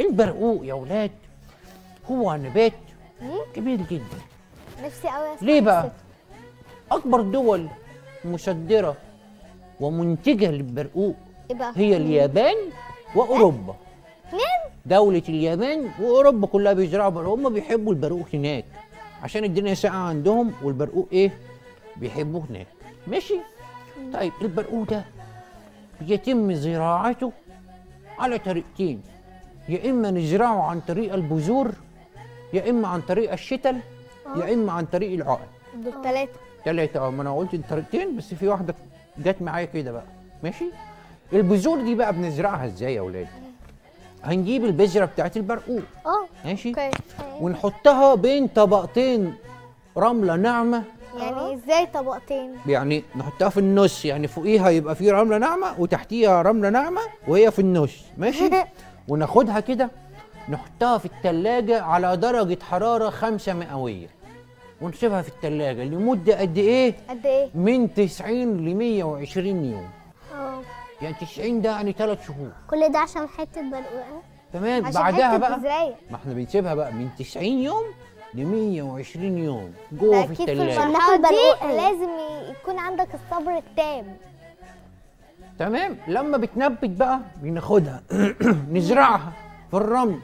البرقوق يا ولاد. هو نبات كبير جدا. نفسي قوي ليه بقى؟ أكبر دول مصدره ومنتجة للبرقوق إيه هي اليابان وأوروبا. اتنين دولة اليابان وأوروبا كلها بيزرعوا برقوق هم بيحبوا البرقوق هناك. عشان الدنيا ساقعة عندهم والبرقوق إيه؟ بيحبوه هناك. ماشي؟ طيب البرقوق ده يتم زراعته على طريقتين. يا إما نزرعه عن طريق البذور يا إما عن طريق الشتل يا إما عن طريق العقل. دول ثلاثة تلاتة آه ما أنا قلت الطريقتين بس في واحدة جت معايا كده بقى. ماشي؟ البذور دي بقى بنزرعها إزاي يا أولاد هنجيب البذرة بتاعت البرقوق. آه ماشي؟ أوكي. ونحطها بين طبقتين رملة ناعمة. يعني إزاي طبقتين؟ يعني نحطها في النص يعني فوقيها يبقى في رملة ناعمة وتحتيها رملة ناعمة وهي في النص. ماشي؟ وناخدها كده نحطها في التلاجة على درجة حرارة خمسة مئوية ونسيبها في التلاجة لمدة قد إيه؟ قد إيه؟ من 90 ل 120 يوم. آه. يعني 90 ده يعني 3 شهور. كل ده عشان حتة برقوقه تمام عشان بعدها حتة بقى بذراية. ما إحنا بنسيبها بقى من 90 يوم ل 120 يوم جوه في في التلاجة. المرحلة ناكل دي برقوق. لازم يكون عندك الصبر التام. تمام؟ لما بتنبت بقى بناخدها. نزرعها في الرمل.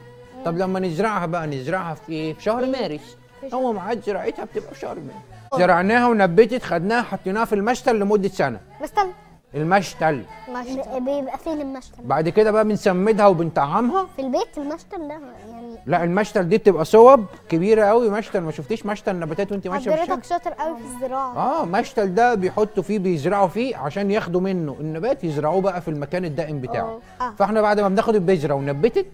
طب لما نزرعها بقى نزرعها في إيه؟ في شهر مارس. هو ميعاد زراعتها بتبقى في شهر مارس. زرعناها ونبتت خدناها حطيناها في المشتل لمدة سنة. مستنى المشتل. بيبقى فين المشتل بعد كده بقى بنسمدها وبنطعمها. في البيت المشتل ده يعني لا المشتل دي بتبقى صوب كبيرة قوي مشتل ما شفتيش؟ مشتل نباتات وانت ماشية في الشارع حضرتك شاطر قوي في الزراعة. آه مشتل ده بيحطوا فيه بيزرعوا فيه عشان ياخدوا منه. النبات يزرعوه بقى في المكان الدائم بتاعه. آه. فاحنا بعد ما بناخد البذرة ونبتت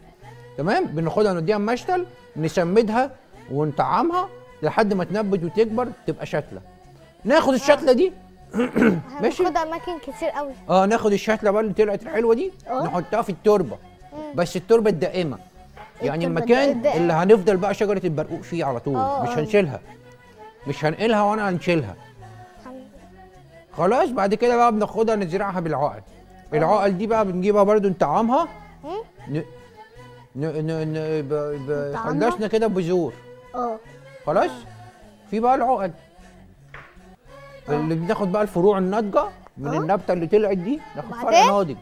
تمام؟ بناخدها نديها مشتل نسمدها ونطعمها لحد ما تنبت وتكبر تبقى شتلة. ناخد الشتلة دي ماشي. هناخد أماكن كتير قوي آه ناخد الشتله بقى اللي طلعت الحلوة دي آه. نحطها في التربة. بس التربة الدائمة. يعني المكان الدائمة. اللي هنفضل بقى شجرة البرقوق فيه على طول. آه، مش آه. هنشيلها. مش هنقلها ولا هنشيلها. خلاص بعد كده بقى بناخدها نزرعها بالعقل. العقل دي بقى بنجيبها برضو نطعمها ن... ن... ن... ن... ب... ب... نطعمها؟ خلصنا كده بذور. آه. خلاص؟ في بقى العقل. اللي بناخد بقى الفروع الناضجة من آه. النبتة اللي طلعت دي ناخد فرع؟ ناضج.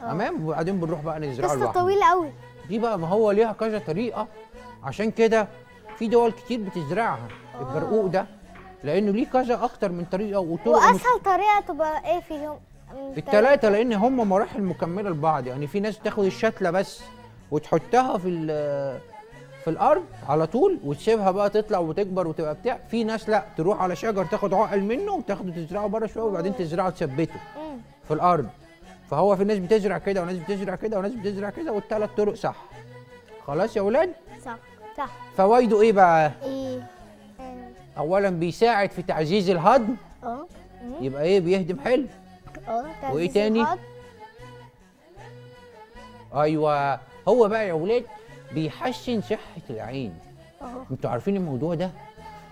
تمام؟ وبعدين بنروح بقى نزرعه لوحده طويلة قوي دي بقى ما هو ليها كذا طريقة. عشان كده في دول كتير بتزرعها البرقوق ده لأنه ليه كذا أكتر من طريقة وطرق مش- وأسهل طريقة تبقى إيه فيهم؟ التلاتة لأن هم مراحل مكملة لبعض. يعني في ناس تاخد الشتلة بس وتحطها في ال- في الأرض على طول وتسيبها بقى تطلع وتكبر وتبقى بتاع. في ناس لأ تروح على شجر تاخد عقل منه وتاخده تزرعه بره شوية وبعدين تزرعه تثبته. في الأرض. فهو في ناس بتزرع كده وناس بتزرع كده وناس بتزرع كده والثلاث طرق صح. خلاص يا أولاد صح. صح. فوائده إيه بقى؟ إيه؟ اولا بيساعد في تعزيز الهضم. أه. يبقى إيه؟ بيهضم حلو. أه. وإيه تاني؟ الهضم. أيوه. هو بقى يا ولاد بيحسن صحة العين. آه أنتوا عارفين الموضوع ده؟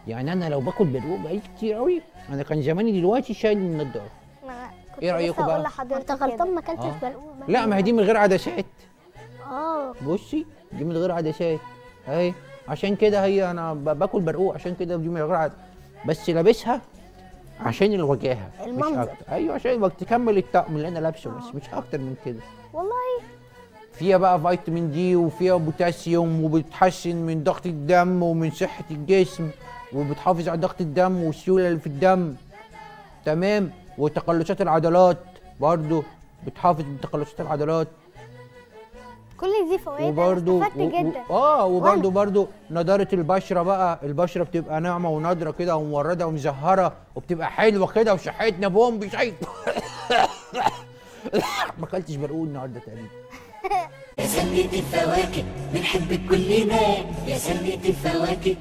يعني أنا لو باكل برقوق بقالي كتير قوي أنا كان زماني دلوقتي شايل النضارة. إيه رأيكم لسه بقى؟ أنت غلطان. ما اكلتش آه. برقوق. لا ما هي دي من غير عدسات. آه. بصي دي من غير عدسات. أهي. عشان كده هي أنا ب- باكل برقوق عشان كده دي من غير عدسات بس لابسها عشان الوجاهة مش المنظر. أكتر. أيوه عشان تكمل الطقم اللي أنا لابسه بس مش أكتر من كده. والله فيها بقى فيتامين D وفيها بوتاسيوم وبتحسن من ضغط الدم ومن صحة الجسم وبتحافظ على ضغط الدم والسيولة اللي في الدم. تمام؟ وتقلصات العضلات برضو بتحافظ من تقلصات العضلات. كل دي فوائد وبرضو استفدت و- جدا. آه وبرضو برضو نضارة البشرة بقى البشرة بتبقى ناعمة ونضرة كده وموردة ومزهرة وبتبقى حلوة كده وشحتنا بوم بشيء ما أكلتش برقوق النهارده تقريبا. يا سنة الفواكه بنحبك كلنا. يا سنة الفواكه.